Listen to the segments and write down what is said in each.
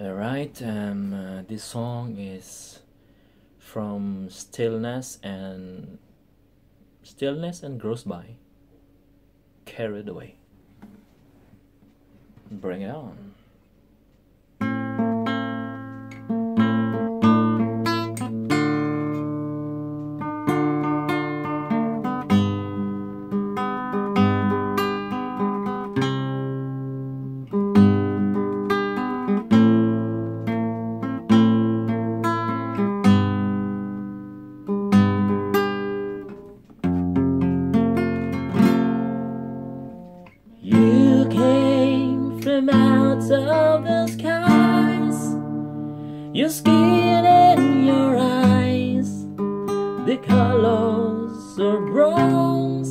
Alright, um, uh, this song is from Stillness and Stillness and Crosby. Carried Away. Bring it on. From out of the skies, your skin and your eyes, the colors are bronze,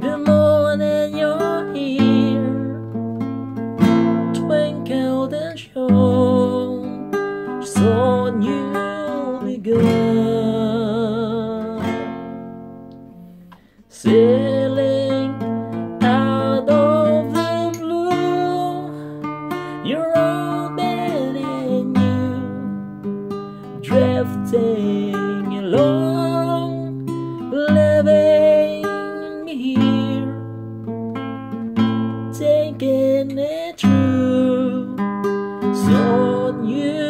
the moon in your hair, twinkled and shone, so newly good. Sailing sing along, living here, taking it through. So you.